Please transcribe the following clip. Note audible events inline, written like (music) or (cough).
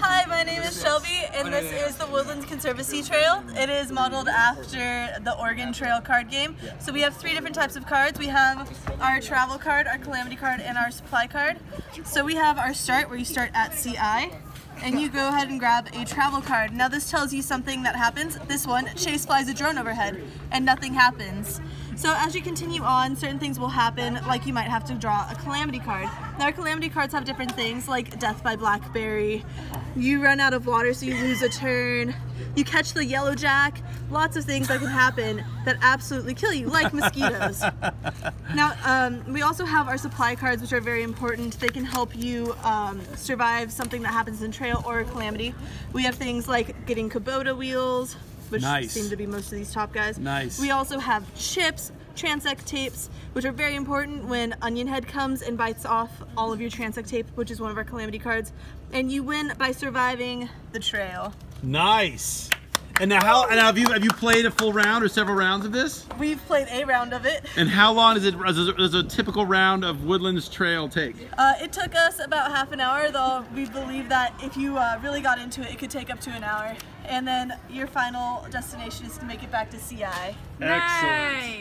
Hi, my name is Shelby, and this is the Woodlands Conservancy Trail. It is modeled after the Oregon Trail card game. So we have three different types of cards. We have our travel card, our calamity card, and our supply card. So we have our start, where you start at CI, and you go ahead and grab a travel card. Now this tells you something that happens. This one, Chase flies a drone overhead, and nothing happens. So as you continue on, certain things will happen, like you might have to draw a calamity card. Now our calamity cards have different things, like death by blackberry, you run out of water so you lose a turn, you catch the yellow jack, lots of things that can happen that absolutely kill you, like mosquitoes. (laughs) now, um, we also have our supply cards, which are very important. They can help you um, survive something that happens in trail or a calamity. We have things like getting Kubota wheels, which Nice. seem to be most of these top guys. Nice. We also have chips, transect tapes, which are very important when Onion Head comes and bites off all of your transect tape, which is one of our calamity cards. And you win by surviving the trail. Nice. And now, how? And now have you have you played a full round or several rounds of this? We've played a round of it. And how long does it does a, typical round of Woodlands Trail take? Uh, it took us about half an hour, though we believe that if you uh, really got into it, it could take up to an hour. And then your final destination is to make it back to CI. Excellent. Nice. Woohoo!